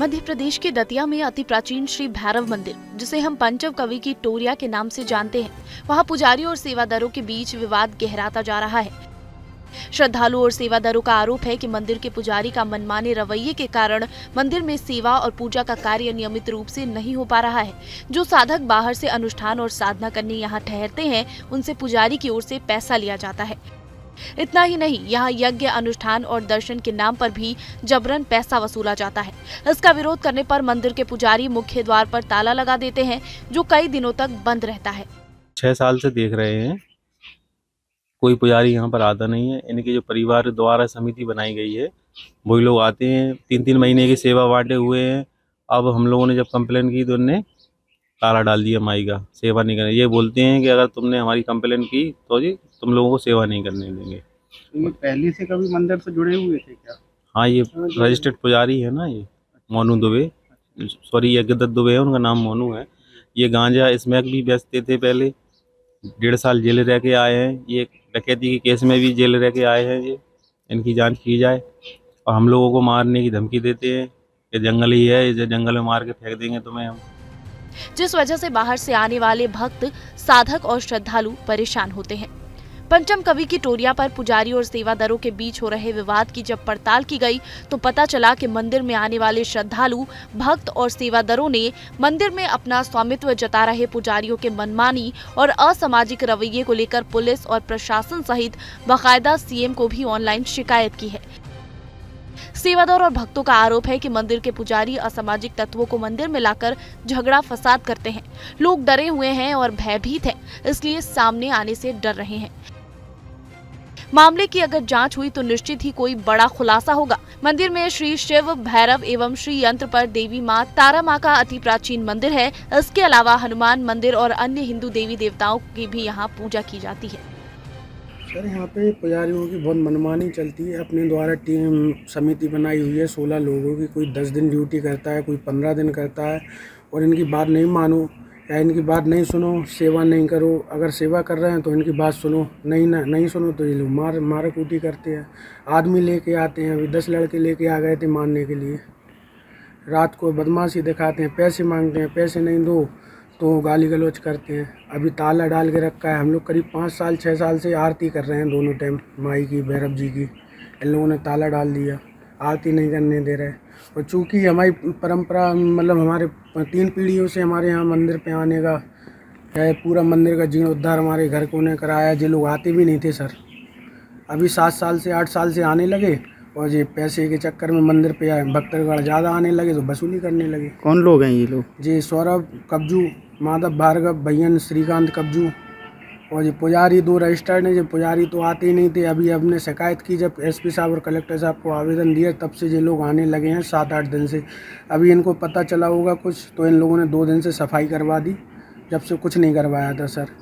मध्य प्रदेश के दतिया में अति प्राचीन श्री भैरव मंदिर, जिसे हम पंचव कवि की टोरिया के नाम से जानते हैं। वहाँ पुजारियों और सेवादारों के बीच विवाद गहराता जा रहा है। श्रद्धालु और सेवादारों का आरोप है कि मंदिर के पुजारी का मनमाने रवैये के कारण मंदिर में सेवा और पूजा का कार्य नियमित रूप से नहीं हो पा रहा है। जो साधक बाहर से अनुष्ठान और साधना करने यहाँ ठहरते हैं, उनसे पुजारी की ओर से पैसा लिया जाता है। इतना ही नहीं, यहाँ यज्ञ अनुष्ठान और दर्शन के नाम पर भी जबरन पैसा वसूला जाता है। इसका विरोध करने पर मंदिर के पुजारी मुख्य द्वार पर ताला लगा देते हैं, जो कई दिनों तक बंद रहता है। छह साल से देख रहे हैं। कोई पुजारी यहाँ पर आता नहीं है। इनके जो परिवार द्वारा समिति बनाई गई है, वही लोग आते हैं। तीन तीन महीने की सेवा बांटे हुए हैं। अब हम लोगों ने जब कंप्लेन की तो उनने ताला डाल दिया माई का। सेवा नहीं करने ये बोलते हैं कि अगर तुमने हमारी कंप्लेन की तो जी तुम लोगों को सेवा नहीं करने देंगे। तो ये पहले से कभी मंदिर से जुड़े हुए थे क्या? हाँ ये रजिस्टर्ड पुजारी है ना ये मोनू दुबे। सॉरी यज्ञदत्त दुबे है उनका नाम मोनू है। ये गांजा स्मैक भी बेचते थे पहले डेढ़ साल जेल रह के आए हैं। ये डकैती के केस में भी जेल रह के आए हैं ये इनकी जाँच की जाए। और हम लोगों को मारने की धमकी देते हैं कि जंगल ही है इसे जंगल में मार के फेंक देंगे तुम्हें हम। जिस वजह से बाहर से आने वाले भक्त साधक और श्रद्धालु परेशान होते हैं। पंचम कवि की टोरिया पर पुजारी और सेवादारों के बीच हो रहे विवाद की जब पड़ताल की गई तो पता चला कि मंदिर में आने वाले श्रद्धालु, भक्त और सेवादारों ने मंदिर में अपना स्वामित्व जता रहे पुजारियों के मनमानी और असामाजिक रवैये को लेकर पुलिस और प्रशासन सहित बाकायदा सीएम को भी ऑनलाइन शिकायत की है। सेवादार और भक्तों का आरोप है कि मंदिर के पुजारी असामाजिक तत्वों को मंदिर में लाकर झगड़ा फसाद करते हैं। लोग डरे हुए हैं और भयभीत हैं, इसलिए सामने आने से डर रहे हैं। मामले की अगर जाँच हुई तो निश्चित ही कोई बड़ा खुलासा होगा। मंदिर में श्री शिव भैरव एवं श्री यंत्र पर देवी माँ तारा माँ का अति प्राचीन मंदिर है। इसके अलावा हनुमान मंदिर और अन्य हिंदू देवी देवताओं की भी यहाँ पूजा की जाती है। सर, यहाँ पे पुजारियों की बहुत मनमानी चलती है। अपने द्वारा टीम समिति बनाई हुई है। सोलह लोगों की कोई दस दिन ड्यूटी करता है, कोई पंद्रह दिन करता है। और इनकी बात नहीं मानो या इनकी बात नहीं सुनो, सेवा नहीं करो, अगर सेवा कर रहे हैं तो इनकी बात सुनो, नहीं ना, नहीं सुनो तो ये लोग मार मार कूटी करते हैं। आदमी लेके आते हैं, अभी दस लड़के लेके आ गए थे मारने के लिए। रात को बदमाशी दिखाते हैं, पैसे मांगते हैं, पैसे नहीं दो तो गाली गलौज करते हैं। अभी ताला डाल के रखा है, हम लोग करीब पाँच साल छः साल से आरती कर रहे हैं दोनों टाइम माई की, भैरव जी की। इन लोगों ने ताला डाल दिया। आरती नहीं करने दे रहे। और चूँकि हमारी परंपरा मतलब हमारे तीन पीढ़ियों से हमारे यहाँ मंदिर पे आने का है पूरा मंदिर का जीर्णोद्धार हमारे घर को ने कराया जो लोग आते भी नहीं थे सर। अभी सात साल से आठ साल से आने लगे और ये पैसे के चक्कर में मंदिर पे आए। भक्तगढ़ ज़्यादा आने लगे तो वसूली करने लगे। कौन लोग हैं ये लोग? जी सौरभ कब्जू माधव भार्गव भैयन श्रीकांत कब्जू और ये पुजारी दो रजिस्टर्ड हैं जो, पुजारी तो आते ही नहीं थे। अभी हमने शिकायत की, जब एसपी साहब और कलेक्टर साहब को आवेदन दिया, तब से ये लोग आने लगे हैं सात आठ दिन से। अभी इनको पता चला होगा कुछ तो इन लोगों ने दो दिन से सफ़ाई करवा दी, जब से कुछ नहीं करवाया था, सर।